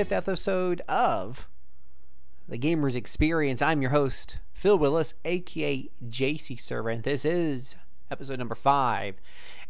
fifth episode of the Gamers Experience. I'm your host, Phil Willis, aka JC Servant. this is episode number five.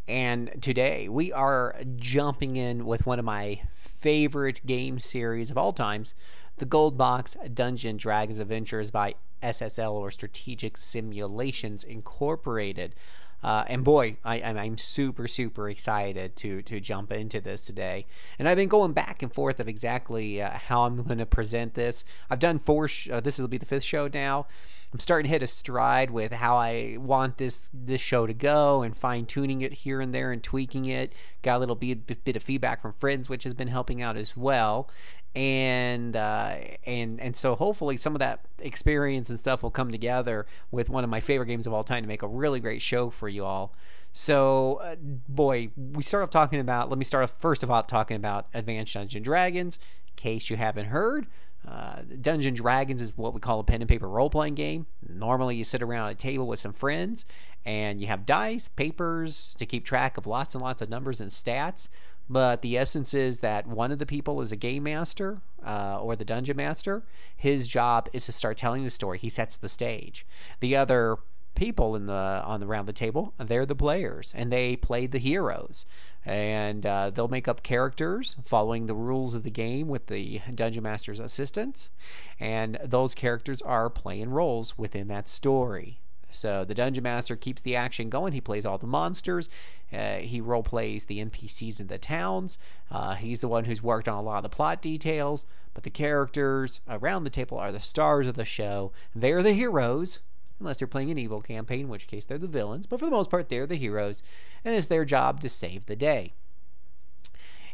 And today we are jumping in with one of my favorite game series of all times, the Gold Box Dungeon Dragons Adventures by SSI or Strategic Simulations Incorporated. Uh, and boy, I, am super, super excited to to jump into this today. And I've been going back and forth of exactly uh, how I'm going to present this. I've done four. Uh, this will be the fifth show now. I'm starting to hit a stride with how I want this this show to go and fine tuning it here and there and tweaking it. Got a little bit, bit of feedback from friends, which has been helping out as well and uh, and and so hopefully some of that experience and stuff will come together with one of my favorite games of all time to make a really great show for you all. So, uh, boy, we start off talking about. Let me start off first of all talking about Advanced Dungeon Dragons. In case you haven't heard, uh, Dungeon Dragons is what we call a pen and paper role playing game. Normally, you sit around a table with some friends and you have dice, papers to keep track of lots and lots of numbers and stats. But the essence is that one of the people is a game master uh, or the dungeon master. His job is to start telling the story. He sets the stage. The other people in the on the round the table they're the players and they play the heroes and uh, they'll make up characters following the rules of the game with the dungeon master's assistance and those characters are playing roles within that story so the dungeon master keeps the action going. He plays all the monsters. Uh, he role plays the NPCs in the towns. Uh, he's the one who's worked on a lot of the plot details. But the characters around the table are the stars of the show. They're the heroes, unless they're playing an evil campaign, in which case they're the villains. But for the most part, they're the heroes, and it's their job to save the day.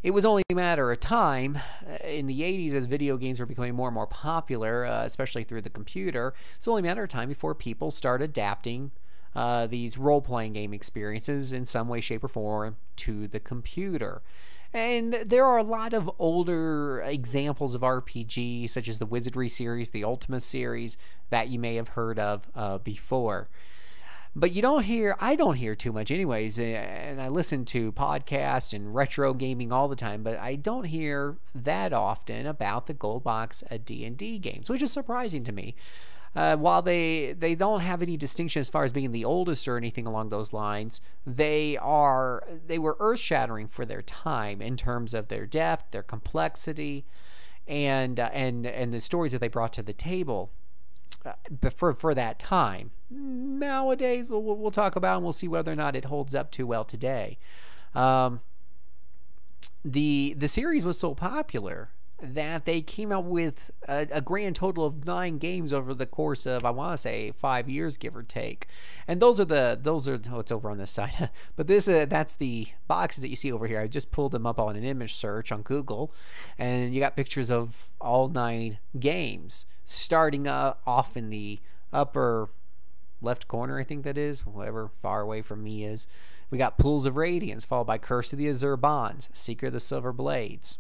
It was only a matter of time uh, in the 80s as video games were becoming more and more popular, uh, especially through the computer. It's only a matter of time before people start adapting uh, these role playing game experiences in some way, shape, or form to the computer. And there are a lot of older examples of RPG, such as the Wizardry series, the Ultima series, that you may have heard of uh, before but you don't hear i don't hear too much anyways and i listen to podcasts and retro gaming all the time but i don't hear that often about the gold box d&d games which is surprising to me. Uh, while they they don't have any distinction as far as being the oldest or anything along those lines, they are they were earth shattering for their time in terms of their depth, their complexity, and uh, and and the stories that they brought to the table. uh, for for that time. Nowadays, we'll, we'll talk about and we'll see whether or not it holds up too well today. Um, the the series was so popular that they came out with a, a, grand total of nine games over the course of I want to say five years, give or take. And those are the those are oh, over on this side, but this uh, that's the boxes that you see over here. I just pulled them up on an image search on Google, and you got pictures of all nine games, starting uh, off in the upper left corner, I think that is, whoever far away from me is. We got Pools of Radiance, followed by Curse of the Azure Bonds, Seeker of the Silver Blades,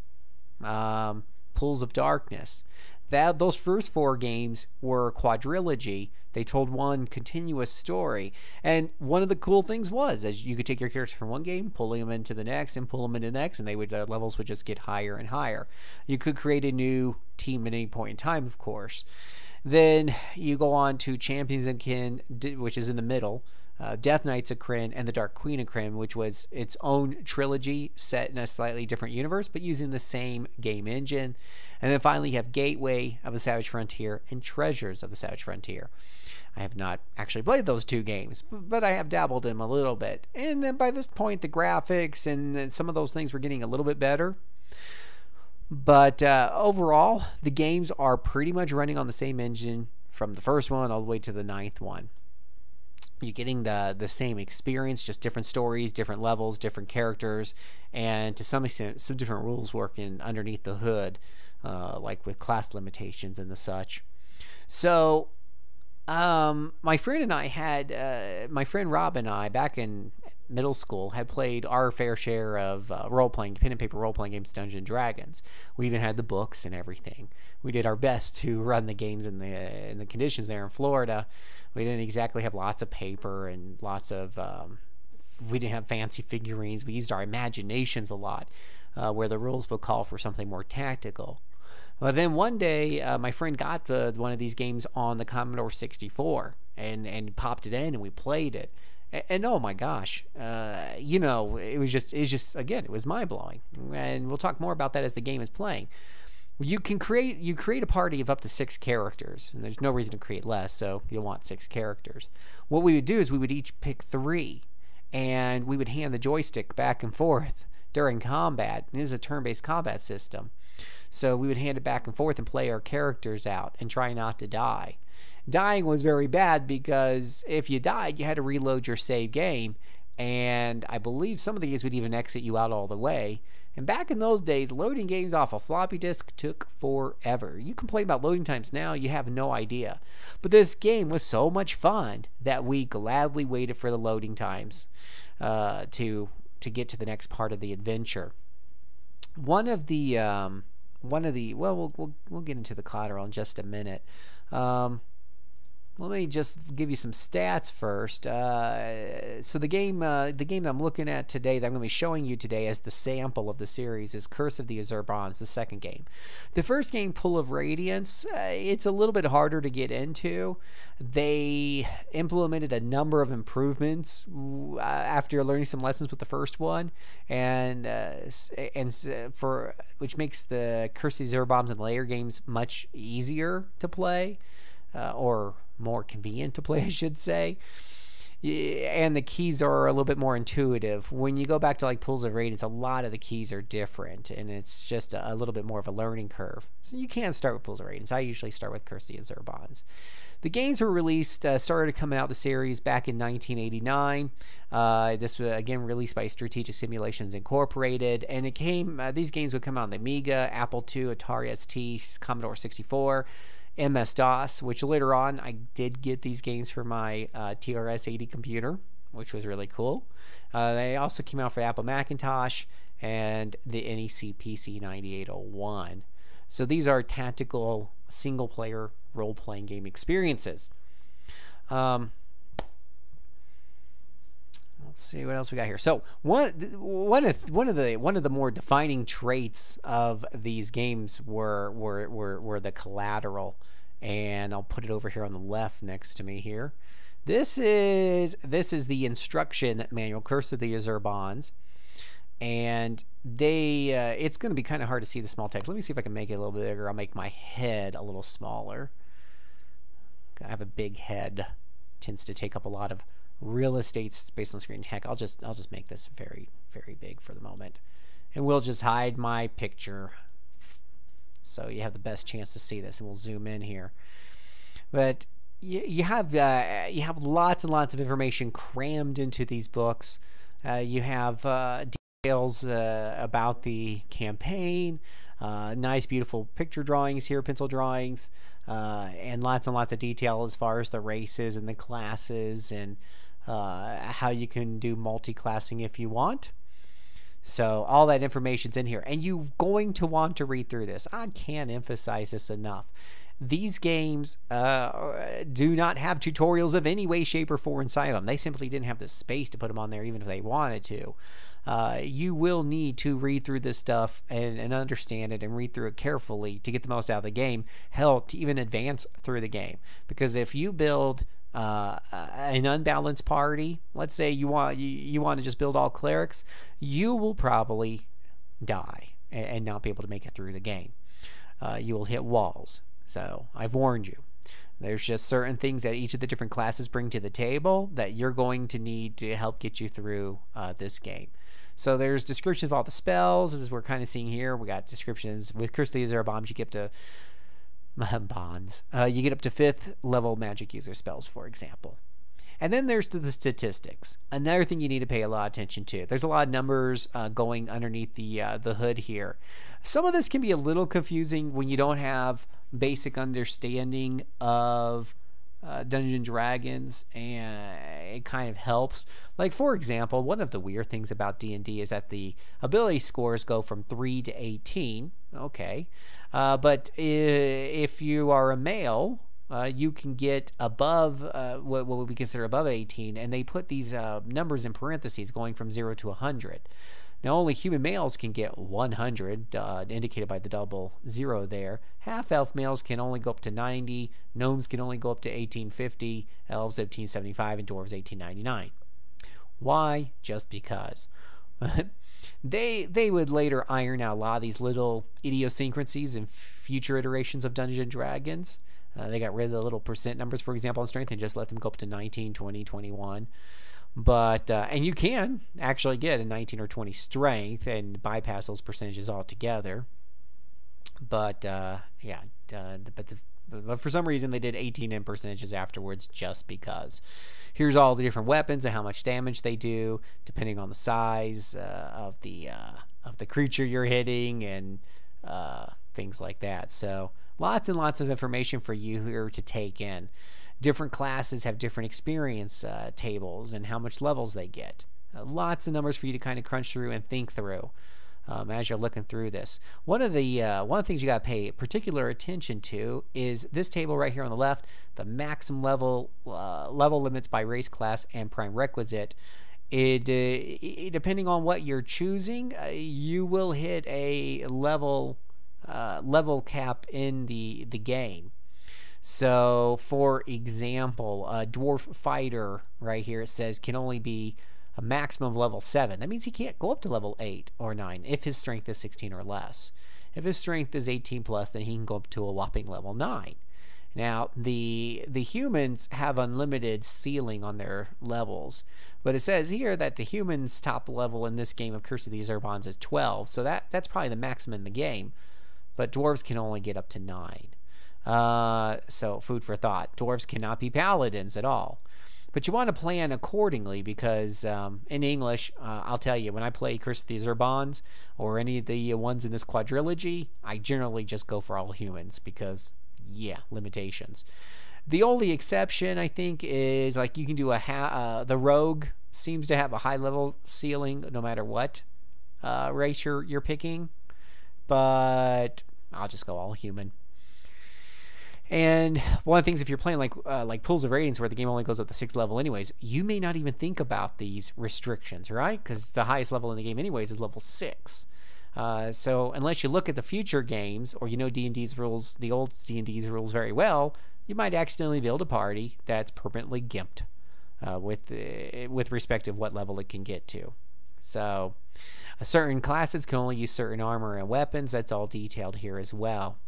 um, Pools of Darkness. That those first four games were quadrilogy. They told one continuous story, and one of the cool things was as you could take your characters from one game, pulling them into the next, and pull them into the next, and they would their levels would just get higher and higher. You could create a new team at any point in time, of course. Then you go on to Champions of Krynn, which is in the middle uh, Death Knights of Krynn and The Dark Queen of Krynn, which was its own trilogy set in a slightly different universe, but using the same game engine. And then finally, you have Gateway of the Savage Frontier and Treasures of the Savage Frontier. I have not actually played those two games, but I have dabbled in them a little bit. And then by this point, the graphics and some of those things were getting a little bit better. But uh, overall, the games are pretty much running on the same engine from the first one all the way to the ninth one you're getting the the same experience, just different stories, different levels, different characters, and to some extent, some different rules working underneath the hood, uh, like with class limitations and the such. So, um, my friend and I had uh, my friend Rob and I back in middle school had played our fair share of uh, role playing, pen and paper role playing games, Dungeons and Dragons. We even had the books and everything. We did our best to run the games in the in the conditions there in Florida. We didn't exactly have lots of paper and lots of. Um, we didn't have fancy figurines. We used our imaginations a lot, uh, where the rules would call for something more tactical. Well, then one day, uh, my friend got one of these games on the Commodore 64 and, and popped it in and we played it. And, and oh my gosh, uh, you know, it was just, it's just, again, it was mind blowing. And we'll talk more about that as the game is playing. You can create, you create a party of up to six characters, and there's no reason to create less, so you'll want six characters. What we would do is we would each pick three, and we would hand the joystick back and forth during combat. It is a turn based combat system. So we would hand it back and forth and play our characters out and try not to die. Dying was very bad because if you died, you had to reload your save game. And I believe some of these would even exit you out all the way. And back in those days, loading games off a floppy disk took forever. You complain about loading times now, you have no idea. But this game was so much fun that we gladly waited for the loading times uh, to to get to the next part of the adventure. One of the um, one of the well, we'll we'll, we'll get into the collateral in just a minute. Um, let me just give you some stats first. Uh, so the game, uh, the game that I'm looking at today, that I'm going to be showing you today as the sample of the series, is Curse of the Azure Bonds, the second game. The first game, Pool of Radiance, uh, it's a little bit harder to get into. They implemented a number of improvements uh, after learning some lessons with the first one, and uh, and for which makes the Curse of the Azure Bombs and layer games much easier to play, uh, or more convenient to play, I should say. And the keys are a little bit more intuitive. When you go back to like Pools of Radiance, a lot of the keys are different, and it's just a, little bit more of a learning curve. So you can start with Pools of Radiance. I usually start with Curse the Azure Bonds. The games were released, uh, started coming out the series back in 1989. Uh, this was again released by Strategic Simulations Incorporated, and it came. Uh, these games would come out on the Amiga, Apple II, Atari ST, Commodore 64. MS DOS, which later on I did get these games for my uh, TRS 80 computer, which was really cool. Uh, they also came out for Apple Macintosh and the NEC PC 9801. So these are tactical single player role playing game experiences. Um, let's see what else we got here. So one one of one of the one of the more defining traits of these games were were were, were the collateral, and I'll put it over here on the left next to me here. This is this is the instruction manual, Curse of the Azure Bonds, and they uh, it's going to be kind of hard to see the small text. Let me see if I can make it a little bigger. I'll make my head a little smaller. I have a big head, tends to take up a lot of real estate space on screen. Heck, I'll just I'll just make this very very big for the moment, and we'll just hide my picture, so you have the best chance to see this. And we'll zoom in here, but you, you have uh, you have lots and lots of information crammed into these books. Uh, you have uh, details uh, about the campaign. Uh, nice, beautiful picture drawings here, pencil drawings, uh, and lots and lots of detail as far as the races and the classes and uh, how you can do multi-classing if you want. So all that information's in here, and you're going to want to read through this. I can't emphasize this enough. These games uh, do not have tutorials of any way, shape, or form inside of them. They simply didn't have the space to put them on there, even if they wanted to. Uh, you will need to read through this stuff and, and, understand it and read through it carefully to get the most out of the game. Hell, to even advance through the game. Because if you build uh, an unbalanced party, let's say you want you, you want to just build all clerics, you will probably die and, and not be able to make it through the game. Uh, you will hit walls. So I've warned you. There's just certain things that each of the different classes bring to the table that you're going to need to help get you through uh, this game. So there's descriptions of all the spells, as we're kind of seeing here. We got descriptions with Curse of the Bombs. You get to bonds. Uh, you get up to fifth level magic user spells, for example. And then there's the statistics. Another thing you need to pay a lot of attention to. There's a lot of numbers uh, going underneath the uh, the hood here. Some of this can be a little confusing when you don't have basic understanding of uh, Dungeon Dragons, and it kind of helps. Like for example, one of the weird things about D and D is that the ability scores go from three to eighteen. Okay, uh, but if you are a male, uh, you can get above uh, what, what we consider above 18, and they put these uh, numbers in parentheses going from 0 to 100. Now, only human males can get 100, uh, indicated by the double zero there. Half elf males can only go up to 90. Gnomes can only go up to 1850. Elves 1875, and dwarves 1899. Why? Just because. they they would later iron out a lot of these little idiosyncrasies in future iterations of Dungeons and Dragons. Uh, they got rid of the little percent numbers, for example, on strength, and just let them go up to 19, 20, 21. But uh, and you can actually get a 19 or 20 strength and bypass those percentages altogether. But uh, yeah, uh, but the, but for some reason they did 18 in percentages afterwards just because. Here's all the different weapons and how much damage they do, depending on the size uh, of the uh, of the creature you're hitting and uh, things like that. So lots and lots of information for you here to take in different classes have different experience uh, tables and how much levels they get. Uh, lots of numbers for you to kind of crunch through and think through um, as you're looking through this. One of the uh, one of the things you got to pay particular attention to is this table right here on the left, the maximum level uh, level limits by race class and prime requisite. It, uh, depending on what you're choosing, uh, you will hit a level level cap in the the game. So, for example, a dwarf fighter right here it says can only be a maximum of level 7. That means he can't go up to level 8 or 9 if his strength is 16 or less. If his strength is 18 plus, then he can go up to a whopping level 9. Now, the the humans have unlimited ceiling on their levels, but it says here that the humans' top level in this game of Curse of the Azure Bonds is 12, so that that's probably the maximum in the game. But dwarves can only get up to 9. Uh, so, food for thought. Dwarves cannot be paladins at all. But you want to plan accordingly because um, in English, uh, I'll tell you, when I play the Azure Bonds or any of the ones in this quadrilogy, I generally just go for all humans because, yeah, limitations. The only exception, I think, is like you can do a uh, the rogue seems to have a high level ceiling no matter what uh, race you're, you're picking, but I'll just go all human. And one of the things, if you're playing like uh, like Pools of Radiance, where the game only goes up to sixth level, anyways, you may not even think about these restrictions, right? Because the highest level in the game, anyways, is level six. Uh, so unless you look at the future games or you know D&D's rules, the old D&D's rules very well, you might accidentally build a party that's permanently gimped uh, with uh, with respect of what level it can get to. So, certain classes can only use certain armor and weapons. That's all detailed here as well.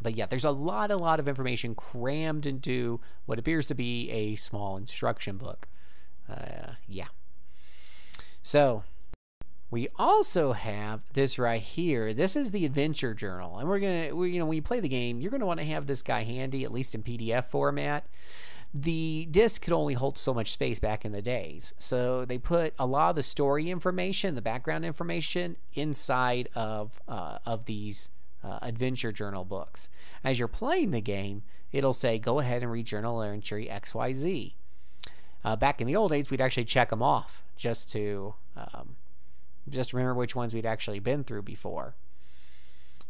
But yeah, there's a lot, a lot of information crammed into what appears to be a small instruction book. Uh, yeah. So we also have this right here. This is the adventure journal, and we're gonna, we, you know, when you play the game, you're gonna want to have this guy handy, at least in PDF format. The disc could only hold so much space back in the days, so they put a lot of the story information, the background information, inside of uh, of these uh, adventure journal books. As you're playing the game, it'll say, go ahead and read journal entry XYZ. Uh, back in the old days, we'd actually check them off just to um, just remember which ones we'd actually been through before.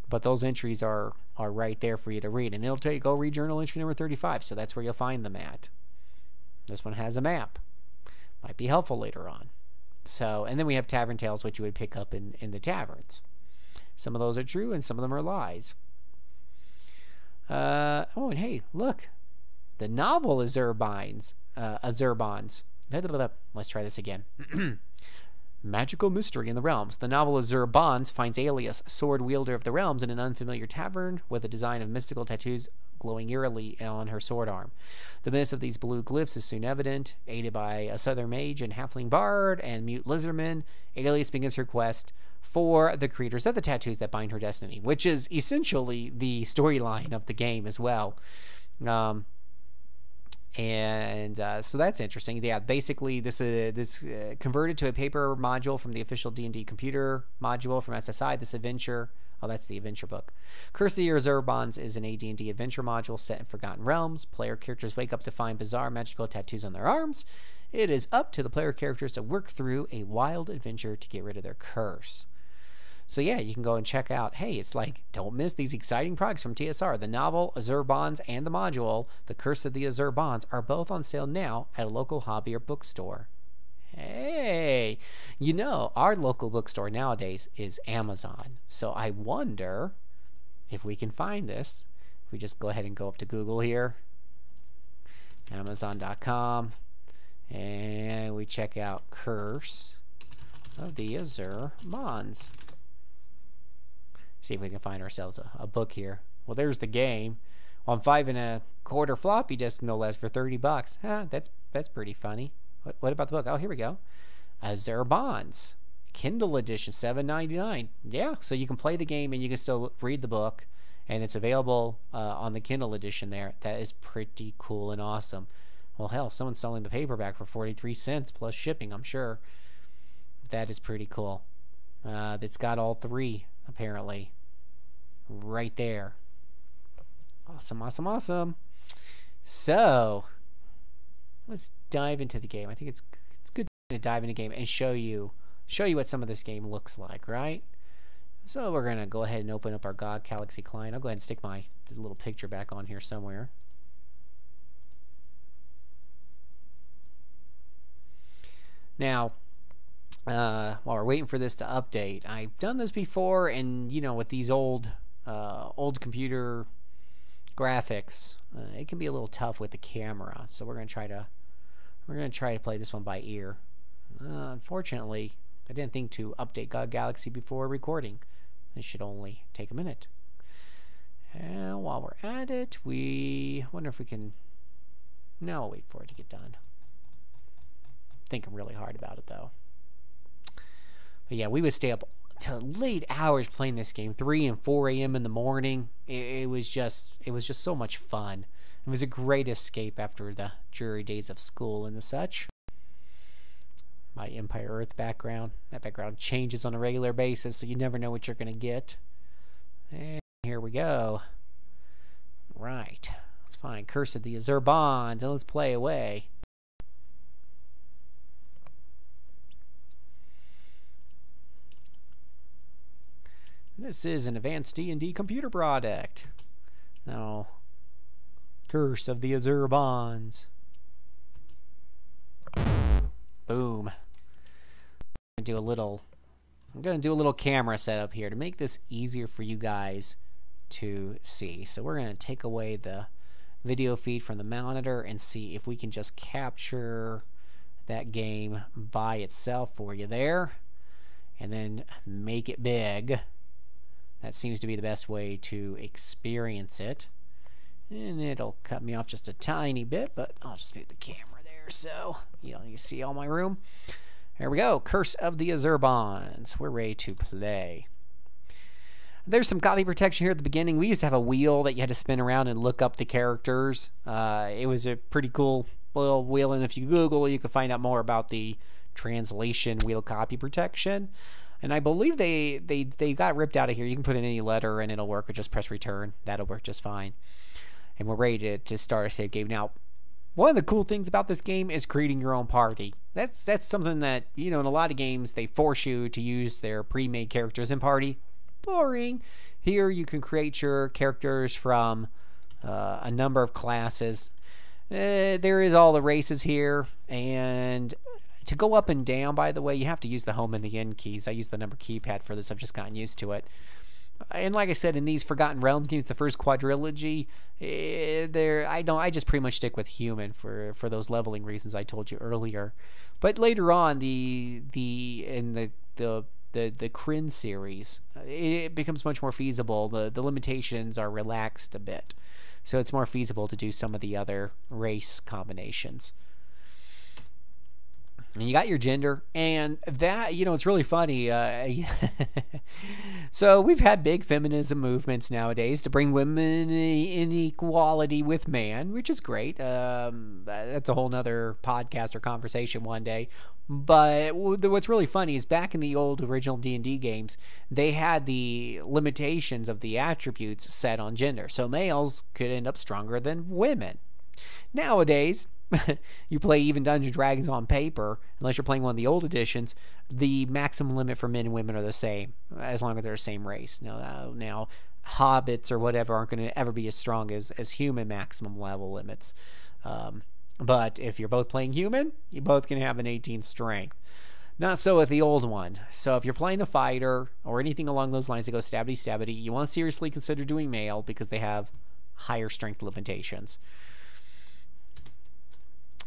But those entries are are right there for you to read, and it'll tell you go read journal entry number 35. So that's where you'll find them at. This one has a map. Might be helpful later on. So, and then we have tavern tales, which you would pick up in in the taverns. Some of those are true and some of them are lies. Uh, oh, and hey, look. The novel Azure Bonds. Uh, Azure Bonds. Let's try this again. Magical mystery in the realms. The novel Azure Bonds finds Alias, sword wielder of the realms, in an unfamiliar tavern with a design of mystical tattoos glowing eerily on her sword arm. The menace of these blue glyphs is soon evident. Aided by a southern mage and halfling bard and mute lizardman, Alias begins her quest for the creators of the tattoos that bind her destiny, which is essentially the storyline of the game as well. Um, and uh, so that's interesting. Yeah, basically this uh, this uh, converted to a paper module from the official D and D computer module from SSI. This adventure, oh, that's the adventure book. Curse of the Azure Bonds is an AD&D adventure module set in Forgotten Realms. Player characters wake up to find bizarre magical tattoos on their arms. It is up to the player characters to work through a wild adventure to get rid of their curse. So yeah, you can go and check out. Hey, it's like don't miss these exciting products from TSR. The novel Azure Bonds and the module The Curse of the Azure Bonds are both on sale now at a local hobby or bookstore. Hey, you know, our local bookstore nowadays is Amazon. So I wonder if we can find this. If we just go ahead and go up to Google here, Amazon.com, and we check out Curse of the Azure Bonds. See if we can find ourselves a, a book here. Well, there's the game on five and a quarter floppy disk, no less, for 30 bucks. Huh, that's that's pretty funny. What, what about the book? Oh, here we go. Azure Bonds, Kindle edition, 7.99. Yeah, so you can play the game and you can still read the book, and it's available uh, on the Kindle edition there. That is pretty cool and awesome. Well, hell, someone's selling the paperback for 43 cents plus shipping, I'm sure. That is pretty cool. Uh, it's got all three, apparently, right there. Awesome, awesome, awesome. So, let's dive into the game. I think it's it's good to dive into the game and show you show you what some of this game looks like, right? So we're gonna go ahead and open up our GOG Galaxy client. I'll go ahead and stick my little picture back on here somewhere. Now, uh, while we're waiting for this to update, I've done this before, and you know, with these old, uh, old computer graphics, uh, it can be a little tough with the camera. So we're gonna try to, we're gonna try to play this one by ear. Uh, unfortunately, I didn't think to update GOG Galaxy before recording. It should only take a minute. And while we're at it, we wonder if we can. No, I'll wait for it to get done. Thinking really hard about it though. But yeah, we would stay up to late hours playing this game, 3 and 4 a.m. in the morning. It, it, was just it was just so much fun. It was a great escape after the dreary days of school and the such. My Empire Earth background. That background changes on a regular basis, so you never know what you're going to get. And here we go. Right. Let's find Curse of the Azure Bonds and let's play away. This is an advanced D&D computer product. Now, Curse of the Azure Bonds. Boom. I'm gonna do a little I'm gonna do a little camera setup here to make this easier for you guys to see. So we're gonna take away the video feed from the monitor and see if we can just capture that game by itself for you there and then make it big that seems to be the best way to experience it. And it'll cut me off just a tiny bit, but I'll just move the camera there so you know you see all my room. There we go. Curse of the Azure We're ready to play. There's some copy protection here at the beginning. We used to have a wheel that you had to spin around and look up the characters. Uh, it was a pretty cool little wheel, and if you Google, you can find out more about the translation wheel copy protection. And I believe they, they, they got ripped out of here. You can put in any letter and it'll work, or just press return. That'll work just fine. And we're ready to, to start a save game. Now, one of the cool things about this game is creating your own party. That's that's something that, you know, in a lot of games they force you to use their pre-made characters in party. Boring. Here you can create your characters from uh, a number of classes. Uh, there is all the races here, and to go up and down, by the way, you have to use the home and the end keys. I use the number keypad for this. I've just gotten used to it. And like I said, in these Forgotten Realms games, the first quadrilogy, eh, there I don't. I just pretty much stick with human for for those leveling reasons I told you earlier. But later on, the the in the the the the Krynn series, it becomes much more feasible. The the limitations are relaxed a bit, so it's more feasible to do some of the other race combinations and you got your gender and that you know it's really funny uh, so we've had big feminism movements nowadays to bring women in equality with man which is great. Um, that's a whole nother podcast or conversation one day. But what's really funny is back in the old original d&d games they had the limitations of the attributes set on gender. So males could end up stronger than women nowadays you play even Dungeons Dragons on paper, unless you're playing one of the old editions, the maximum limit for men and women are the same, as long as they're the same race. Now, uh, now hobbits or whatever aren't going to ever be as strong as, as human maximum level limits. Um, But if you're both playing human, you both can have an 18 strength. Not so with the old one. So if you're playing a fighter or anything along those lines that goes stabby stabby, you want to seriously consider doing male because they have higher strength limitations.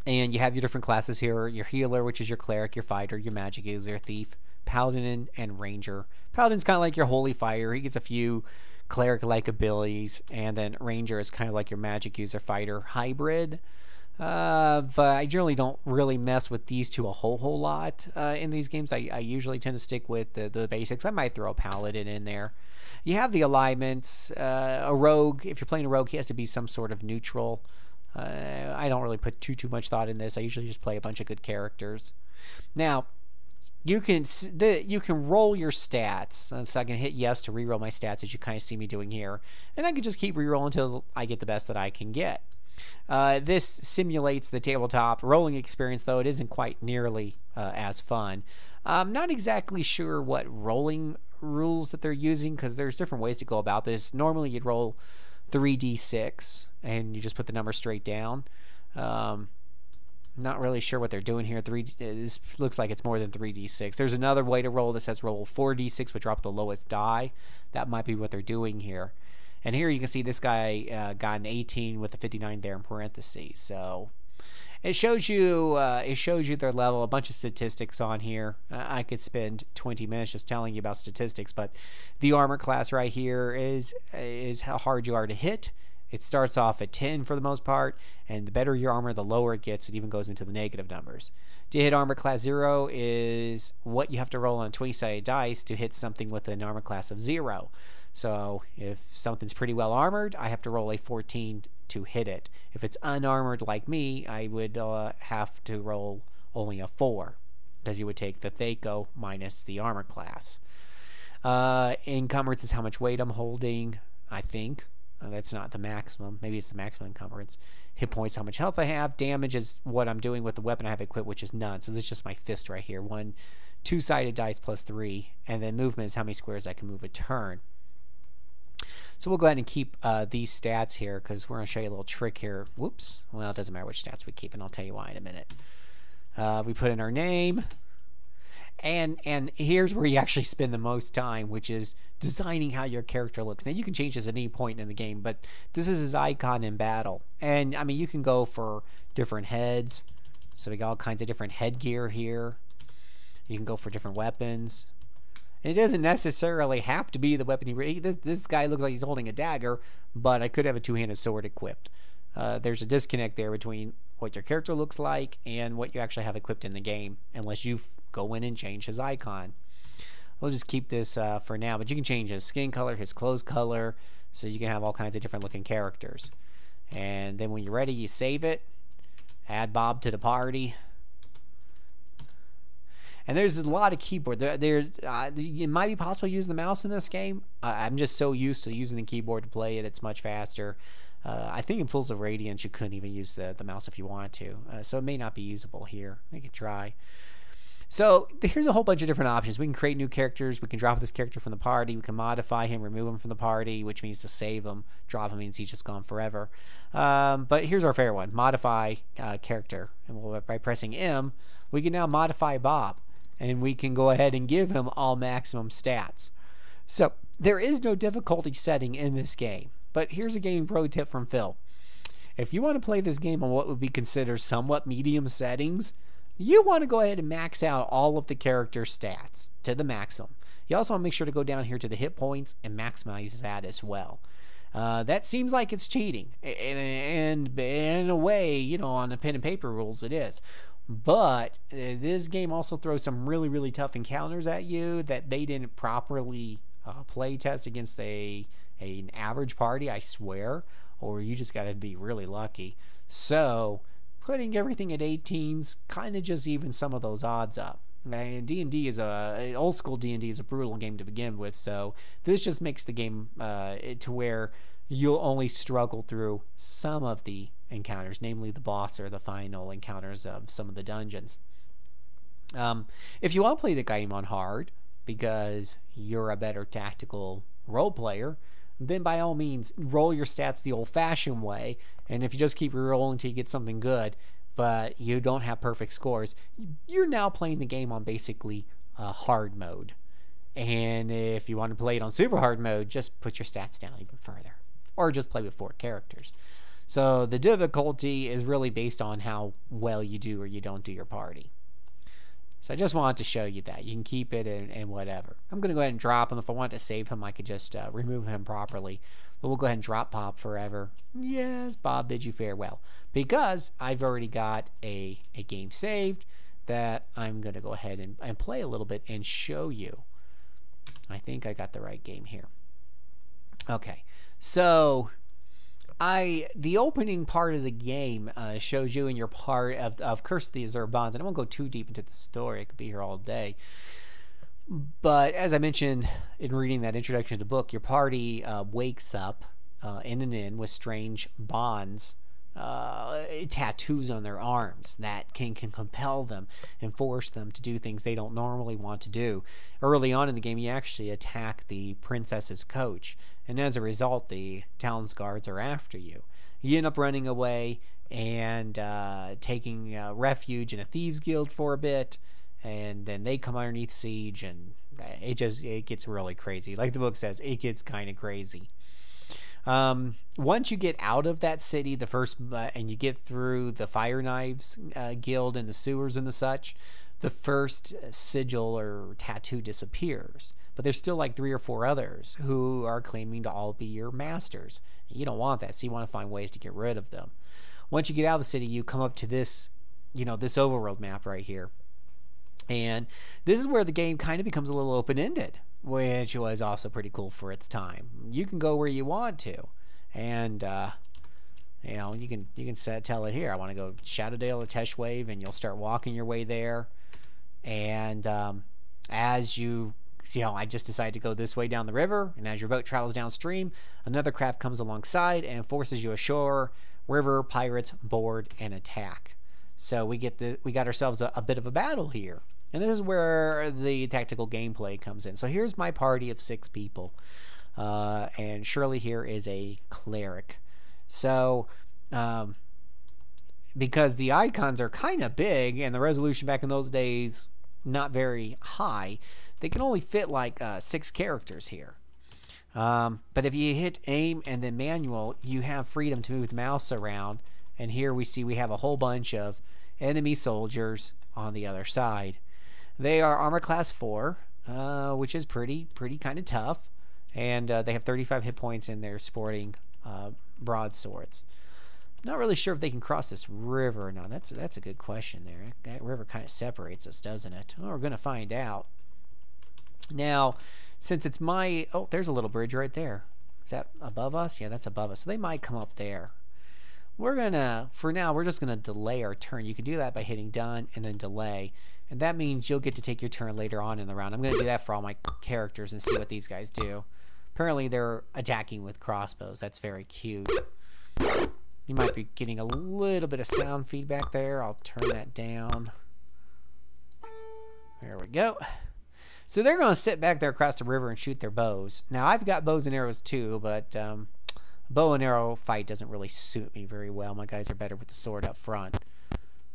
And you have your different classes here your healer, which is your cleric, your fighter, your magic user, thief, paladin, and ranger. Paladin's kind of like your holy fire. He gets a few cleric like abilities, and then ranger is kind of like your magic user fighter hybrid. Uh, but I generally don't really mess with these two a whole whole lot uh, in these games. I, I usually tend to stick with the, the basics. I might throw a paladin in there. You have the alignments. Uh, a rogue, if you're playing a rogue, he has to be some sort of neutral. Uh, I don't really put too too much thought in this. I usually just play a bunch of good characters. Now, you can the, you can roll your stats. Uh, so I can hit yes to reroll my stats, as you kind of see me doing here, and I can just keep rerolling until I get the best that I can get. Uh, this simulates the tabletop rolling experience, though it isn't quite nearly uh, as fun. I'm not exactly sure what rolling rules that they're using because there's different ways to go about this. Normally, you'd roll 3d6 and you just put the number straight down. Um, not really sure what they're doing here. Three. This looks like it's more than 3d6. There's another way to roll that says roll 4d6 but drop the lowest die. That might be what they're doing here. And here you can see this guy uh, got an 18 with a 59 there in parentheses. So it shows you uh, it shows you their level. A bunch of statistics on here. Uh, I could spend 20 minutes just telling you about statistics, but the armor class right here is is how hard you are to hit. It starts off at 10 for the most part, and the better your armor, the lower it gets. It even goes into the negative numbers. To hit armor class 0 is what you have to roll on 20 sided dice to hit something with an armor class of 0. So if something's pretty well armored, I have to roll a 14 to hit it. If it's unarmored like me, I would uh, have to roll only a 4 because you would take the Thaco minus the armor class. Uh, encumbrance is how much weight I'm holding, I think. Uh, that's not the maximum. Maybe it's the maximum encumbrance. Hit points, how much health I have. Damage is what I'm doing with the weapon I have equipped, which is none. So this is just my fist right here. One two-sided dice plus three. And then movement is how many squares I can move a turn. So we'll go ahead and keep uh, these stats here because we're going to show you a little trick here. Whoops. Well, it doesn't matter which stats we keep, and I'll tell you why in a minute. Uh, we put in our name. And and here's where you actually spend the most time, which is designing how your character looks. Now you can change this at any point in the game, but this is his icon in battle. And I mean you can go for different heads. So we got all kinds of different headgear here. You can go for different weapons. It doesn't necessarily have to be the weapon he. This, this guy looks like he's holding a dagger, but I could have a two-handed sword equipped. Uh, there's a disconnect there between what your character looks like and what you actually have equipped in the game, unless you go in and change his icon. We'll just keep this uh, for now, but you can change his skin color, his clothes color, so you can have all kinds of different looking characters. And then when you're ready, you save it, add Bob to the party, and there's a lot of keyboard. There, there uh, it might be possible to use the mouse in this game. Uh, I'm just so used to using the keyboard to play it. It's much faster. Uh, I think in Pools of Radiance you couldn't even use the, the mouse if you wanted to. Uh, so it may not be usable here. We can try. So here's a whole bunch of different options. We can create new characters. We can drop this character from the party. We can modify him, remove him from the party, which means to save him. Drop him means he's just gone forever. Um, but here's our fair one: modify uh, character. And we'll, by pressing M, we can now modify Bob and we can go ahead and give him all maximum stats. So there is no difficulty setting in this game, but here's a game pro tip from Phil. If you want to play this game on what would be considered somewhat medium settings, you want to go ahead and max out all of the character stats to the maximum. You also want to make sure to go down here to the hit points and maximize that as well. Uh, that seems like it's cheating, and, and, in a way, you know, on the pen and paper rules, it is. But uh, this game also throws some really, really tough encounters at you that they didn't properly uh, play test against a, a, an average party, I swear, or you just got to be really lucky. So putting everything at 18s kind of just even some of those odds up. And D&D is a old school D&D is a brutal game to begin with, so this just makes the game uh, to where you'll only struggle through some of the encounters, namely the boss or the final encounters of some of the dungeons. Um, if you want to play the game on hard because you're a better tactical role player, then by all means roll your stats the old fashioned way. And if you just keep rolling until you get something good, but you don't have perfect scores, you're now playing the game on basically hard mode. And if you want to play it on super hard mode, just put your stats down even further. Or just play with four characters. So the difficulty is really based on how well you do or you don't do your party. So I just wanted to show you that. You can keep it and, and whatever. I'm going to go ahead and drop him. If I want to save him, I could just uh, remove him properly. But we'll go ahead and drop Bob forever. Yes, Bob bid you farewell. Because I've already got a, a game saved that I'm going to go ahead and, and play a little bit and show you. I think I got the right game here. Okay, so I the opening part of the game uh, shows you and your part of, of Curse of the Azure Bonds, and I won't go too deep into the story. I could be here all day. But as I mentioned in reading that introduction to the book, your party uh, wakes up uh, in an inn with strange bonds uh, tattoos on their arms that can, can compel them and force them to do things they don't normally want to do. Early on in the game, you actually attack the princess's coach, and as a result, the town's guards are after you. You end up running away and uh, taking uh, refuge in a thieves guild for a bit, and then they come underneath siege, and it just it gets really crazy. Like the book says, it gets kind of crazy. Um, once you get out of that city, the first uh, and you get through the Fire Knives uh, Guild and the sewers and the such, the first sigil or tattoo disappears. But there's still like three or four others who are claiming to all be your masters. You don't want that, so you want to find ways to get rid of them. Once you get out of the city, you come up to this, you know, this overworld map right here. And this is where the game kind of becomes a little open ended which was also pretty cool for its time. You can go where you want to, and uh, you know you can you can set tell it here. I want to go Shadowdale or Teshwave, and you'll start walking your way there. And um, as you see, how I just decided to go this way down the river, and as your boat travels downstream, another craft comes alongside and forces you ashore. River pirates board and attack. So we get the we got ourselves a, a bit of a battle here. And this is where the tactical gameplay comes in. So here's my party of six people. Uh, and Shirley here is a cleric. So, um, because the icons are kind of big and the resolution back in those days not very high, they can only fit like uh, six characters here. Um, but if you hit aim and then manual, you have freedom to move the mouse around. And here we see we have a whole bunch of enemy soldiers on the other side. They are armor class 4, uh, which is pretty, pretty kind of tough. And uh, they have 35 hit points in their sporting uh, broadswords. Not really sure if they can cross this river or not. That's, that's a good question there. That river kind of separates us, doesn't it? Well, we're going to find out. Now, since it's my... Oh, there's a little bridge right there. Is that above us? Yeah, that's above us. So they might come up there. We're going to, for now, we're just going to delay our turn. You can do that by hitting done and then delay. And that means you'll get to take your turn later on in the round. I'm going to do that for all my characters and see what these guys do. Apparently they're attacking with crossbows. That's very cute. You might be getting a little bit of sound feedback there. I'll turn that down. There we go. So they're going to sit back there across the river and shoot their bows. Now, I've got bows and arrows too, but um, bow and arrow fight doesn't really suit me very well. My guys are better with the sword up front.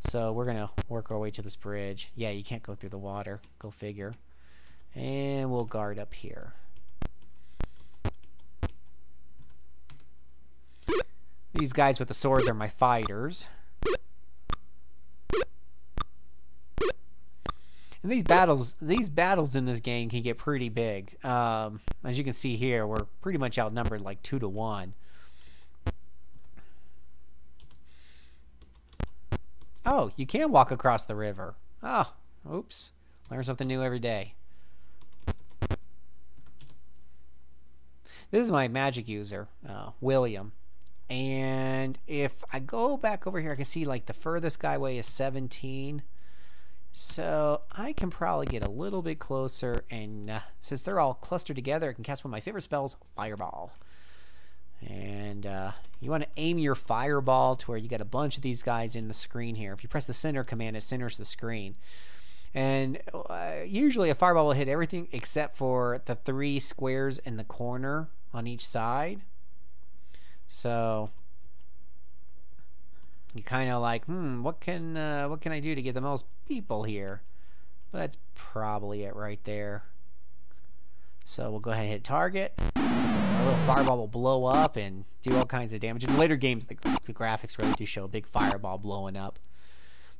So we're going to work our way to this bridge. Yeah, you can't go through the water. Go figure. And we'll guard up here. These guys with the swords are my fighters. And these battles, these battles in this game can get pretty big. Um, as you can see here, we're pretty much outnumbered like two to one. Oh, you can walk across the river. Oh, oops. Learn something new every day. This is my magic user, uh, William. And if I go back over here, I can see like the furthest skyway is 17. So I can probably get a little bit closer. And uh, since they're all clustered together, I can cast one of my favorite spells, Fireball. And uh, you want to aim your fireball to where you got a bunch of these guys in the screen here. If you press the center command, it centers the screen. And uh, usually a fireball will hit everything except for the three squares in the corner on each side. So you kind of like, hmm, what can uh, what can I do to get the most people here? But that's probably it right there. So we'll go ahead and hit target. Our little fireball will blow up and do all kinds of damage. In later games, the, the graphics really do show a big fireball blowing up.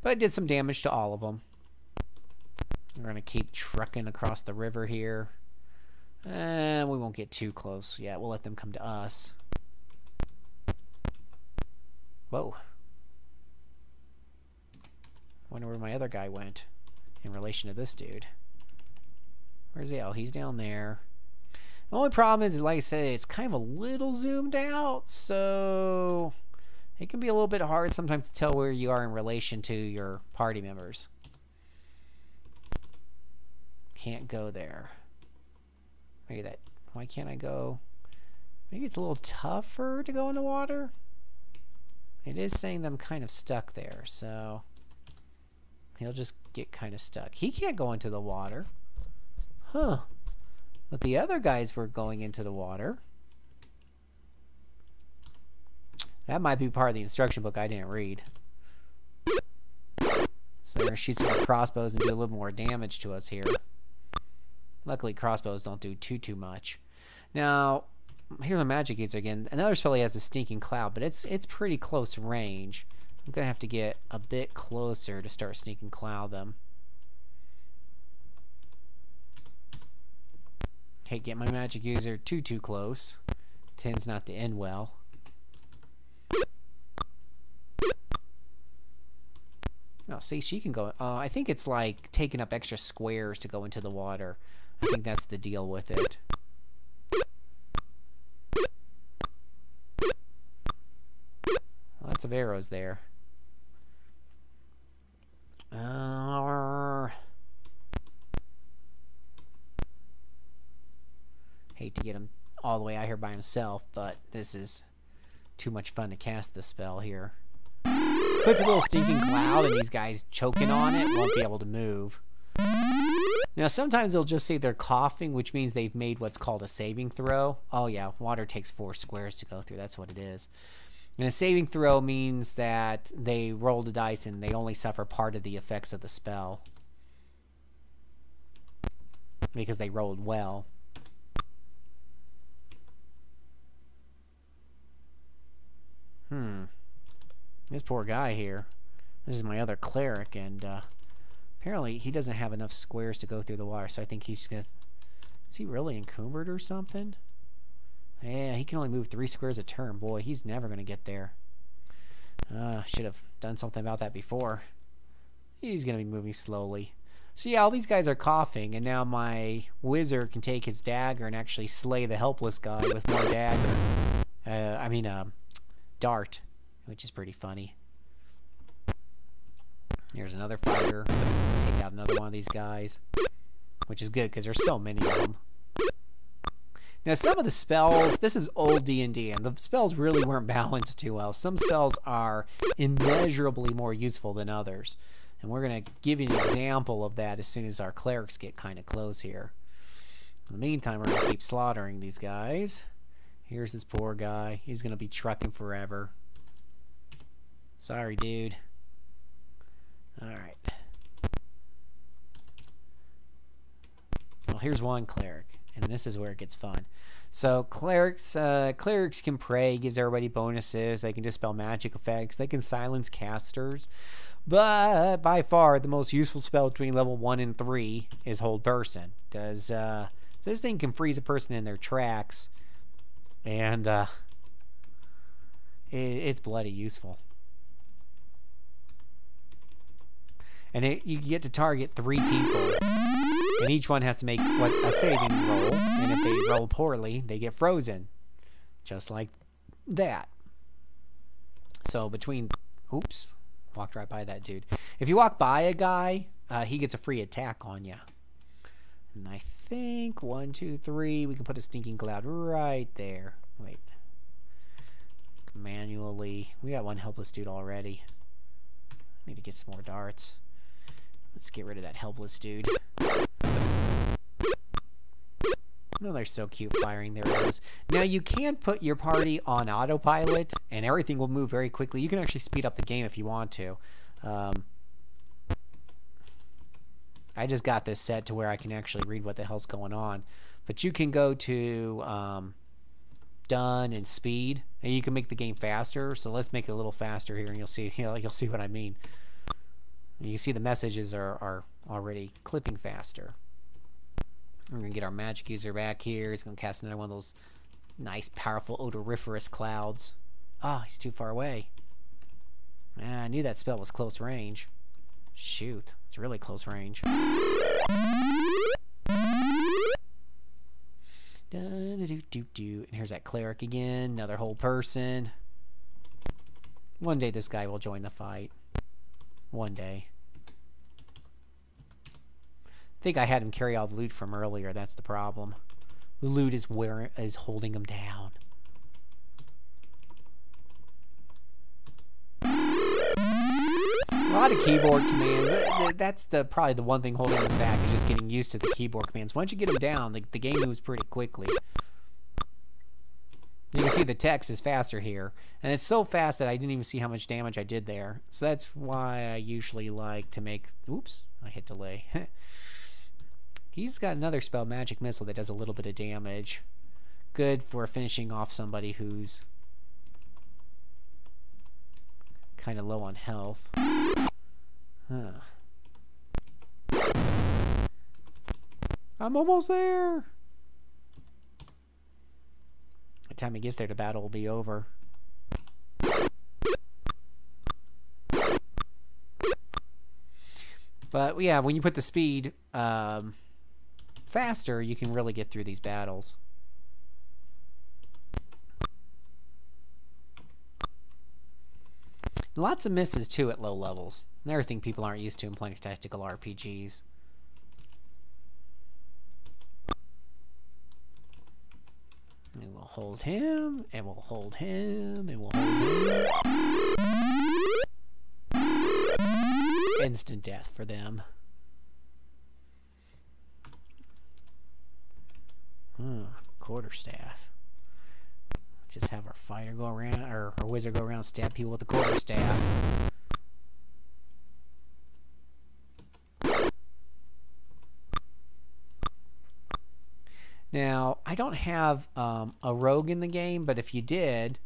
But I did some damage to all of them. We're going to keep trucking across the river here. And we won't get too close yet. We'll let them come to us. Whoa. Wonder where my other guy went in relation to this dude. Where's he? Oh, he's down there. The only problem is, like I said, it's kind of a little zoomed out, so it can be a little bit hard sometimes to tell where you are in relation to your party members. Can't go there. Maybe that. Why can't I go? Maybe it's a little tougher to go in the water. It is saying that I'm kind of stuck there, so he'll just get kind of stuck. He can't go into the water. Huh. But the other guys were going into the water. That might be part of the instruction book I didn't read. So they're going to shoot some crossbows and do a little more damage to us here. Luckily, crossbows don't do too, too much. Now, here's my magic user again. Another spell he has a stinking cloud, but it's it's pretty close range. I'm going to have to get a bit closer to start stinking cloud them. Can't get my magic user too, too close. Tends not to end well. Oh, see, she can go. Uh, I think it's like taking up extra squares to go into the water. I think that's the deal with it. Lots of arrows there. Uh, Hate to get him all the way out here by himself, but this is too much fun to cast this spell here. Puts a little stinking cloud and these guys choking on it won't be able to move. Now sometimes they'll just say they're coughing, which means they've made what's called a saving throw. Oh yeah, water takes four squares to go through. That's what it is. And a saving throw means that they roll the dice and they only suffer part of the effects of the spell. Because they rolled well. Hmm. This poor guy here. This is my other cleric, and uh, apparently he doesn't have enough squares to go through the water, so I think he's gonna... Is he really encumbered or something? Yeah, he can only move three squares a turn. Boy, he's never gonna get there. Uh, should have done something about that before. He's gonna be moving slowly. So yeah, all these guys are coughing, and now my wizard can take his dagger and actually slay the helpless guy with one dagger. Uh, I mean, um, dart, which is pretty funny. Here's another fighter. Take out another one of these guys, which is good because there's so many of them. Now, some of the spells, this is old D&D, and the spells really weren't balanced too well. Some spells are immeasurably more useful than others. And we're going to give you an example of that as soon as our clerics get kind of close here. In the meantime, we're going to keep slaughtering these guys. Here's this poor guy. He's going to be trucking forever. Sorry, dude. Alright. Well, here's one cleric. And this is where it gets fun. So clerics, uh, clerics can pray, gives everybody bonuses. They can dispel magic effects. They can silence casters. But by far, the most useful spell between level one and three is hold person, because uh, this thing can freeze a person in their tracks and uh, it, it's bloody useful. And it, you get to target three people, and each one has to make what a saving roll. And if they roll poorly, they get frozen, just like that. So between, oops, walked right by that dude. If you walk by a guy, uh, he gets a free attack on you. And I think one, two, three, we can put a stinking cloud right there. Wait. Manually. We got one helpless dude already. I need to get some more darts. Let's get rid of that helpless dude. Another they're so cute firing their arrows. Now you can put your party on autopilot, and everything will move very quickly. You can actually speed up the game if you want to. Um, I just got this set to where I can actually read what the hell's going on. But you can go to um, done and speed, and you can make the game faster. So let's make it a little faster here, and you'll see you you'll see what I mean. You see the messages are, are already clipping faster. We're gonna get our magic user back here. He's gonna cast another one of those nice, powerful, odoriferous clouds. Ah, oh, he's too far away. Ah, I knew that spell was close range. Shoot, it's really close range. And here's that cleric again, another hold person. One day this guy will join the fight. One day. I think I had him carry all the loot from earlier, that's the problem. The loot is where is holding him down. A lot of keyboard commands. Uh, that's the probably the one thing holding us back is just getting used to the keyboard commands. Once you get them down, the, the game moves pretty quickly. You can see the text is faster here. And it's so fast that I didn't even see how much damage I did there. So that's why I usually like to make... Oops, I hit delay. He's got another spell, Magic Missile, that does a little bit of damage. Good for finishing off somebody who's kind of low on health. Huh. I'm almost there. By the time he gets there, the battle will be over. But yeah, when you put the speed um, faster, you can really get through these battles. Lots of misses too at low levels. Another thing people aren't used to in playing tactical RPGs. And we'll hold him, and we'll hold him, and we'll hold him. Instant death for them. Hmm, quarterstaff just have our fighter go around, or our wizard go around stab people with the quarter staff. Now, I don't have um, a rogue in the game, but if you did,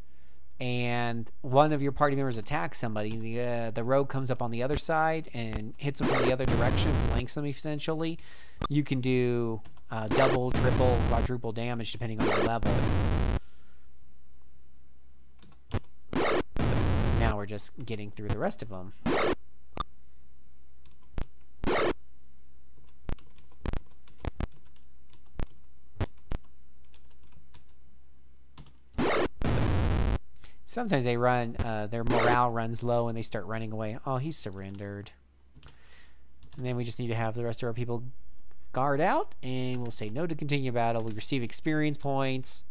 and one of your party members attacks somebody, the uh, the rogue comes up on the other side and hits them from the other direction, flanks them essentially. You can do uh, double, triple, quadruple damage depending on the level. Just getting through the rest of them. Sometimes they run, uh, their morale runs low and they start running away. Oh, he's surrendered. And then we just need to have the rest of our people guard out and we'll say no to continue battle. We receive experience points.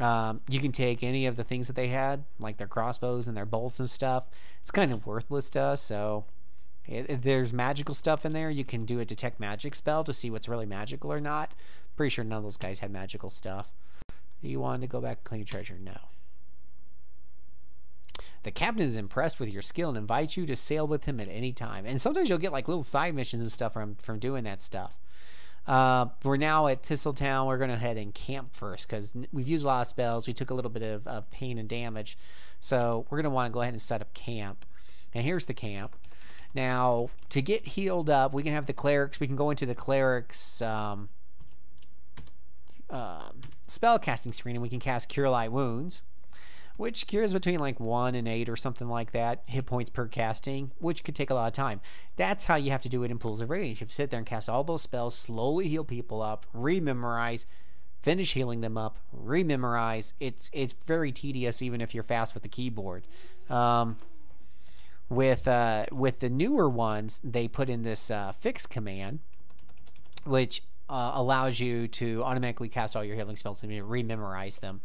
Um, you can take any of the things that they had, like their crossbows and their bolts and stuff. It's kind of worthless to us, so if there's magical stuff in there, you can do a detect magic spell to see what's really magical or not. Pretty sure none of those guys had magical stuff. You wanted to go back and claim treasure? No. The captain is impressed with your skill and invites you to sail with him at any time. And sometimes you'll get like little side missions and stuff from, from doing that stuff. Uh, we're now at Tilverton. We're going to head and camp first because we've used a lot of spells. We took a little bit of, of pain and damage. So we're going to want to go ahead and set up camp. And here's the camp. Now, to get healed up, we can have the clerics. We can go into the clerics um, um, spell casting screen and we can cast Cure Light Wounds which cures between like one and eight or something like that hit points per casting, which could take a lot of time. That's how you have to do it in Pools of Radiance. You have to sit there and cast all those spells, slowly heal people up, rememorize, finish healing them up, rememorize. It's it's very tedious even if you're fast with the keyboard. Um, with uh, with the newer ones, they put in this uh, fix command, which uh, allows you to automatically cast all your healing spells and rememorize them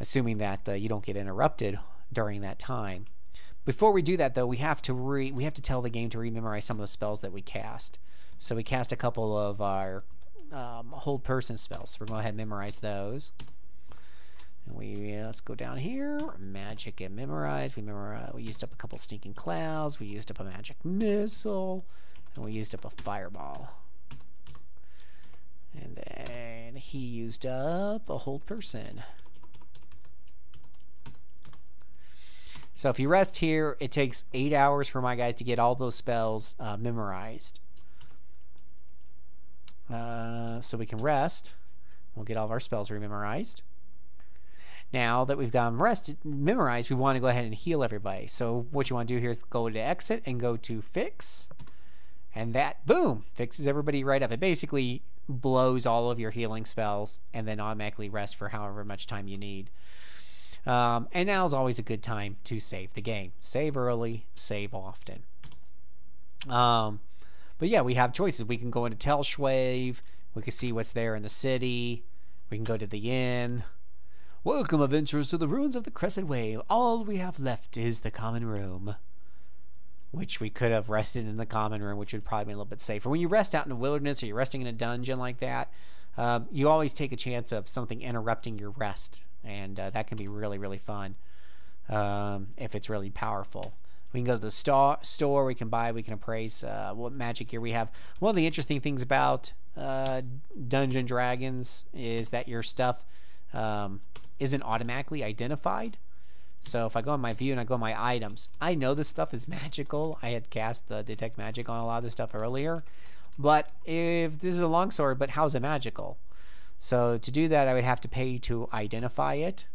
assuming that uh, you don't get interrupted during that time. Before we do that, though, we have to re we have to tell the game to rememorize some of the spells that we cast. So we cast a couple of our um, hold person spells. So we're going to ahead and memorize those. And we let's go down here. Magic and memorize. We memorize. We used up a couple stinking clouds. We used up a magic missile, and we used up a fireball. And then he used up a hold person. So if you rest here, it takes eight hours for my guys to get all those spells uh, memorized. Uh, so we can rest. We'll get all of our spells rememorized. Now that we've got them rest memorized, we want to go ahead and heal everybody. So what you want to do here is go to exit and go to fix. And that, boom, fixes everybody right up. It basically blows all of your healing spells and then automatically rest for however much time you need. Um, and now is always a good time to save the game. Save early, save often. Um, but yeah, we have choices. We can go into Telschwave. We can see what's there in the city. We can go to the inn. Welcome, adventurers, to the ruins of the Crescent Wave. All we have left is the common room. Which we could have rested in the common room, which would probably be a little bit safer. When you rest out in the wilderness or you're resting in a dungeon like that, um, you always take a chance of something interrupting your rest. And uh, that can be really, really fun um, if it's really powerful. We can go to the store, store we can buy, we can appraise uh, what magic gear we have. One of the interesting things about uh, Dungeon Dragons is that your stuff um, isn't automatically identified. So if I go on my view and I go on my items, I know this stuff is magical. I had cast the detect magic on a lot of this stuff earlier. But if this is a longsword, but how's it magical? So to do that, I would have to pay to identify it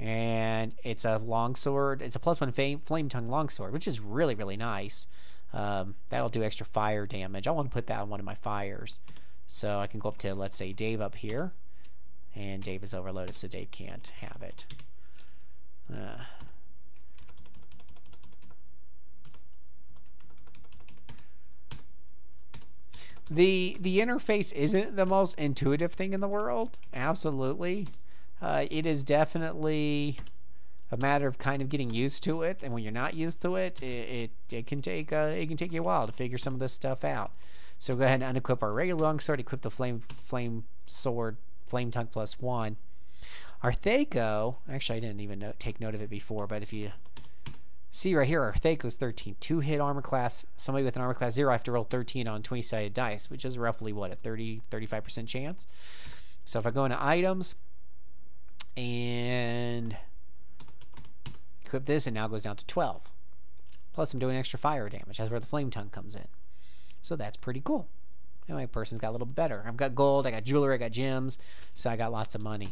and it's a longsword. It's a plus one flame, flame tongue longsword, which is really really nice. Um, that'll do extra fire damage. I want to put that on one of my fires, so I can go up to let's say Dave up here, and Dave is overloaded, so Dave can't have it. Uh, the the interface isn't the most intuitive thing in the world absolutely uh, it is definitely a matter of kind of getting used to it. And when you're not used to it, it, it, it can take uh, it can take you a while to figure some of this stuff out. So go ahead and unequip our regular longsword, equip the flame flame sword, flame tongue plus one. Our THAC0, actually I didn't even know, take note of it before, but if you see right here, our THAC0's 13. Two hit armor class, somebody with an armor class zero, I have to roll 13 on 20 sided dice, which is roughly what, a 30, 35% chance. So if I go into items, and equip this it now goes down to 12 plus I'm doing extra fire damage. That's where the flame tongue comes in. So that's pretty cool. And my person's got a little bit better. I've got gold I got jewelry I got gems so I got lots of money.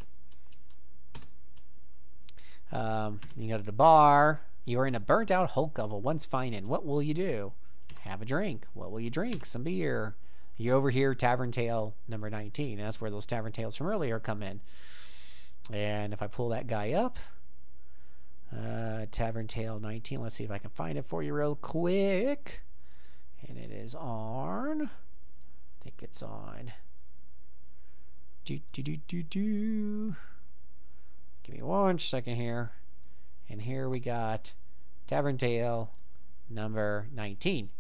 Um, you go to the bar you're in a burnt out Hulk of a once fine inn what will you do have a drink what will you drink some beer you're over here tavern tale number 19 that's where those tavern tales from earlier come in and if I pull that guy up, uh, Tavern Tale 19, let's see if I can find it for you real quick. And it is on. I think it's on. Do, do, do, do, do. Give me one second here. And here we got Tavern Tale number 19.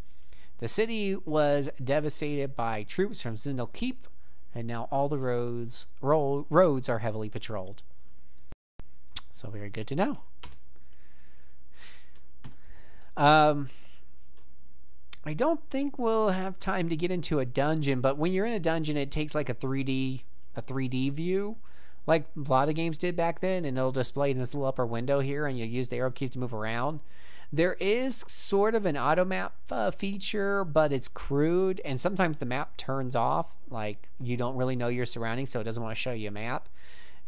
The city was devastated by troops from Zhentil Keep and now all the roads ro roads are heavily patrolled. So very good to know. Um, I don't think we'll have time to get into a dungeon, but when you're in a dungeon, it takes like a 3D a 3D view, like a lot of games did back then, and it'll display in this little upper window here, and you use the arrow keys to move around. There is sort of an auto map uh, feature, but it's crude, and sometimes the map turns off. Like you don't really know your surroundings, so it doesn't want to show you a map.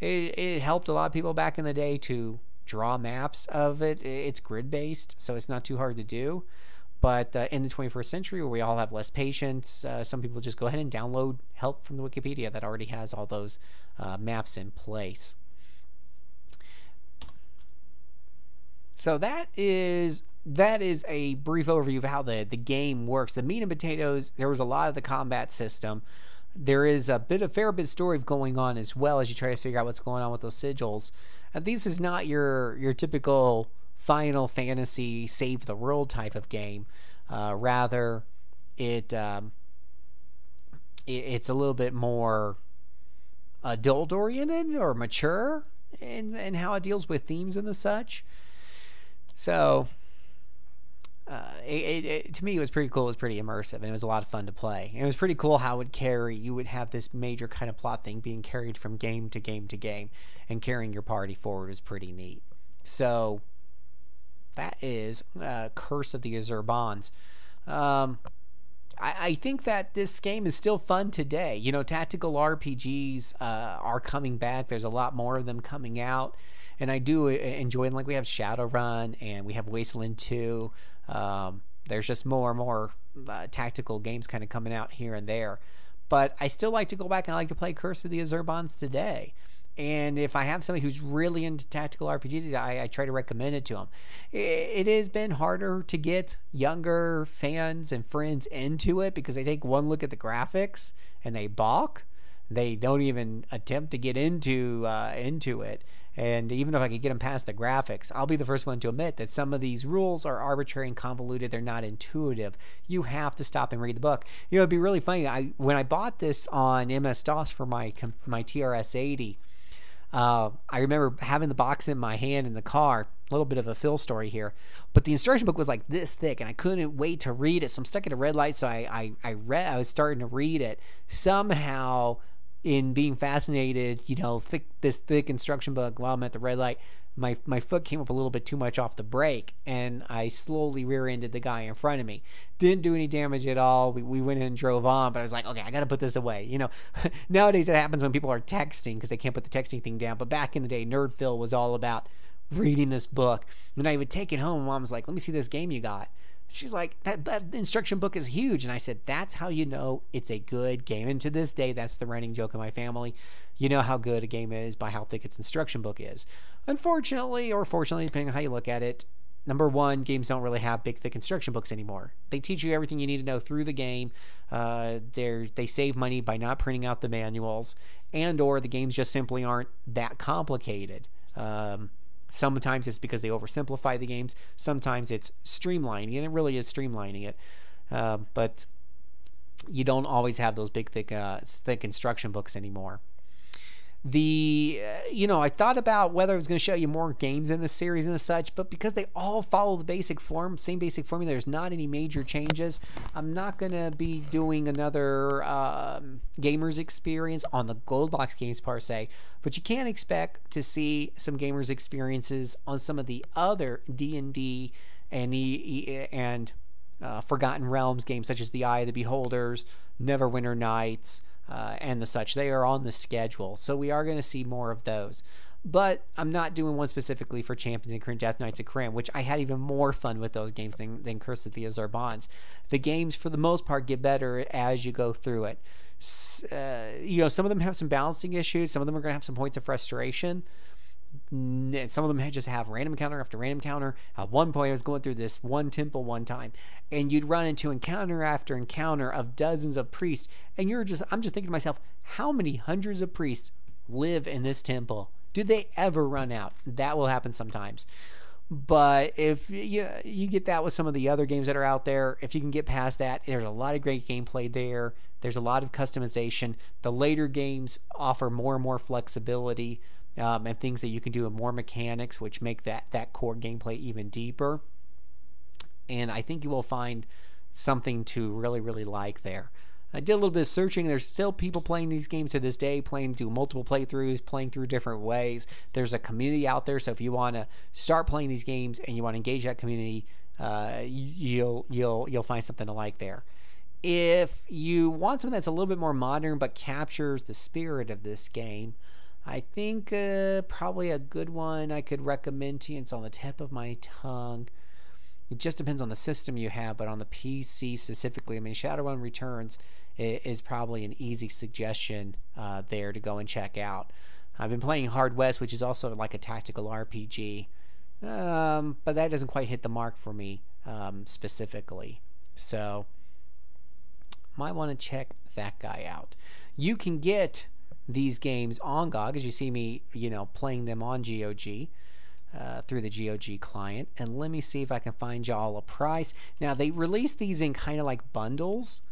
It, it helped a lot of people back in the day to draw maps of it. It's grid based, so it's not too hard to do. But uh, in the 21st century, where we all have less patience, uh, some people just go ahead and download help from the Wikipedia that already has all those uh, maps in place. So that is that is a brief overview of how the, the game works. The meat and potatoes, there was a lot of the combat system. There is a bit of fair bit of story going on as well as you try to figure out what's going on with those sigils. And this is not your your typical Final Fantasy save the world type of game. Uh, rather, it um, it's a little bit more adult oriented or mature in, in how it deals with themes and the such. So, uh, it, it, to me, it was pretty cool. It was pretty immersive, and it was a lot of fun to play. And it was pretty cool how it would carry. You would have this major kind of plot thing being carried from game to game to game, and carrying your party forward was pretty neat. So, that is uh, Curse of the Azure Bonds. Um, I, I, think that this game is still fun today. You know, tactical RPGs uh, are coming back. There's a lot more of them coming out, and I do uh, enjoy them. Like we have Shadowrun and we have Wasteland Two. Um, there's just more and more uh, tactical games kind of coming out here and there. But I still like to go back and I like to play Curse of the Azure Bonds today. And if I have somebody who's really into tactical RPGs, I, I try to recommend it to them. It, it, has been harder to get younger fans and friends into it because they take one look at the graphics and they balk. They don't even attempt to get into uh, into it. And even if I could get them past the graphics, I'll be the first one to admit that some of these rules are arbitrary and convoluted. They're not intuitive. You have to stop and read the book. You know, it'd be really funny. I when I bought this on MS DOS for my my TRS 80 uh, I remember having the box in my hand in the car. A little bit of a Phil story here, but the instruction book was like this thick, and I couldn't wait to read it. So I'm stuck at a red light. So I I, I read. I was starting to read it. Somehow, in being fascinated, you know, thick this thick instruction book while I'm at the red light, my my foot came up a little bit too much off the brake and I slowly rear-ended the guy in front of me. Didn't do any damage at all. We, we went in and drove on, but I was like, okay, I got to put this away. You know, nowadays it happens when people are texting because they can't put the texting thing down. But back in the day, Nerd Phil was all about reading this book. And I would take it home. Mom was like, let me see this game you got. She's like, that, that instruction book is huge. And I said, that's how you know it's a good game. And to this day, that's the running joke in my family. You know how good a game is by how thick its instruction book is. Unfortunately, or fortunately, depending on how you look at it, number one, games don't really have big, thick instruction books anymore. They teach you everything you need to know through the game. Uh, they save money by not printing out the manuals, and or the games just simply aren't that complicated. Um, Sometimes it's because they oversimplify the games. Sometimes it's streamlining, and it really is streamlining it. Uh, but you don't always have those big, thick, uh, thick instruction books anymore the uh, you know i thought about whether i was going to show you more games in the series and such but because they all follow the basic form same basic formula there's not any major changes i'm not going to be doing another um, gamers experience on the gold box games per se but you can expect to see some gamers experiences on some of the other d&d and e- and uh, forgotten realms games such as the eye of the beholders neverwinter nights uh, and the such. They are on the schedule, so we are going to see more of those. But I'm not doing one specifically for Champions of Krynn Death Knights of Krynn, which I had even more fun with those games than, than Curse of the Azure Bonds. The games, for the most part, get better as you go through it. Uh, you know, some of them have some balancing issues. Some of them are going to have some points of frustration some of them just have random encounter after random encounter. At one point, I was going through this one temple one time, and you'd run into encounter after encounter of dozens of priests, and you're just, I'm just thinking to myself, how many hundreds of priests live in this temple? Do they ever run out? That will happen sometimes. But if you, you get that with some of the other games that are out there, if you can get past that, there's a lot of great gameplay there. There's a lot of customization. The later games offer more and more flexibility um, and things that you can do and more mechanics, which make that that core gameplay even deeper. And I think you will find something to really really like there. I did a little bit of searching. There's still people playing these games to this day, playing through multiple playthroughs, playing through different ways. There's a community out there, so if you want to start playing these games and you want to engage that community, uh, you'll you'll you'll find something to like there. If you want something that's a little bit more modern but captures the spirit of this game, I think uh, probably a good one I could recommend to you. It's on the tip of my tongue. It just depends on the system you have, but on the PC specifically, I mean, Shadowrun Returns is probably an easy suggestion uh, there to go and check out. I've been playing Hard West, which is also like a tactical RPG, um, but that doesn't quite hit the mark for me um, specifically. So, might want to check that guy out. You can get these games on GOG, as you see me, you know, playing them on GOG. Uh, through the GOG client. And let me see if I can find y'all a price. Now, they release these in kind of like bundles.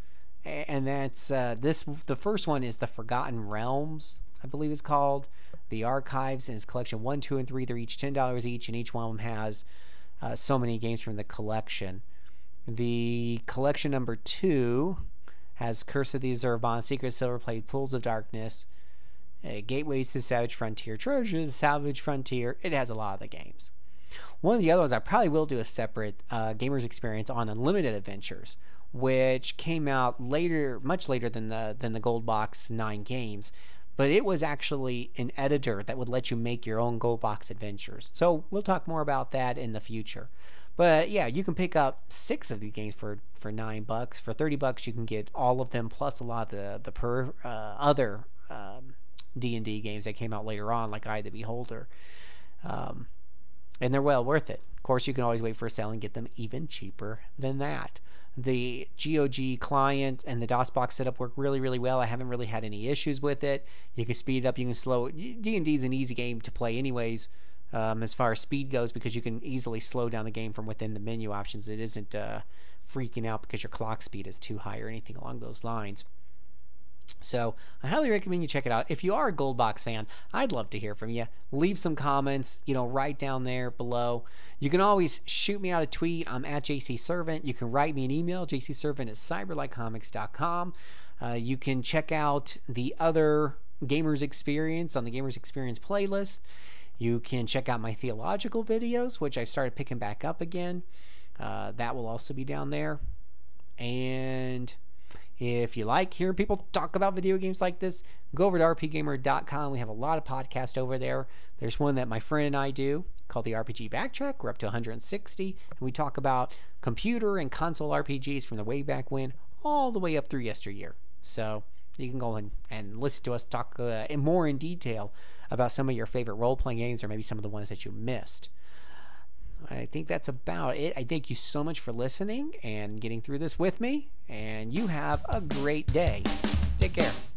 and that's uh, this. The first one is the Forgotten Realms, I believe it's called. The Archives and its collection one, two, and three. They're each ten dollars each, and each one of them has uh, so many games from the collection. The collection number two has Curse of the Azure Bonds, Secret Silver Blades, Pools of Darkness, uh, Gateways to Savage Frontier, Treasures, Savage Frontier. It has a lot of the games. One of the other ones I probably will do a separate uh, gamers experience on Unlimited Adventures, which came out later, much later than the than the Gold Box nine games. But it was actually an editor that would let you make your own Gold Box adventures. So we'll talk more about that in the future. But yeah, you can pick up six of these games for, for nine bucks. For thirty bucks, you can get all of them plus a lot of the the per uh, other um, D and D games that came out later on, like Eye of the Beholder. Um, and they're well worth it. Of course, you can always wait for a sale and get them even cheaper than that. The GOG client and the DOSBox setup work really, really well. I haven't really had any issues with it. You can speed it up, you can slow it. D&D is an easy game to play anyways, um, as far as speed goes, because you can easily slow down the game from within the menu options. It isn't uh, freaking out because your clock speed is too high or anything along those lines. So I highly recommend you check it out. If you are a Gold Box fan, I'd love to hear from you. Leave some comments, you know, right down there below. You can always shoot me out a tweet. I'm at JC Servant. You can write me an email, jcservant at cyberlightcomics.com. Uh, you can check out the other Gamers Experience on the Gamers Experience playlist. You can check out my theological videos, which I've started picking back up again. Uh, that will also be down there. And if you like hearing people talk about video games like this, go over to rpgamer.com. We have a lot of podcasts over there. There's one that my friend and I do called the RPG Backtrack. We're up to 160, and we talk about computer and console RPGs from the way back when all the way up through yesteryear. So you can go and, and listen to us talk uh, more in detail about some of your favorite role playing games or maybe some of the ones that you missed. I think that's about it. I thank you so much for listening and getting through this with me. And you have a great day. Take care.